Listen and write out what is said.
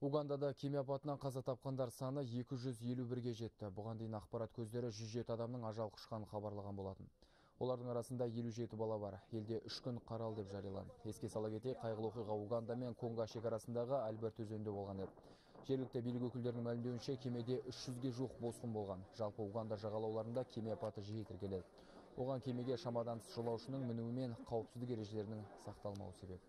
Угандада кеме апатынан қаза тапқандар саны 251-ге жетті. Бұған дейін ақпарат көздері 107 адамның ажал құшқанын хабарлаған болатын. Олардың арасында 57 бала бар. Елде 3 күн қарал деп жарияланды. Еске сала кетейік, қайғылы оқиға Уганда мен Конго шекарасындағы Альберт өзенінде болған еді. Жергілікті билік өкілдерінің мәлімдеуінше кемеде 300-ге жуық босқын болған. Жалпы Уганда жағалауларында кеме апаты жиі тіркеледі. Оған кемеге шамадан тыс жолаушының мінуі мен қауіпсіздік ережелерінің сақталмауы себеп.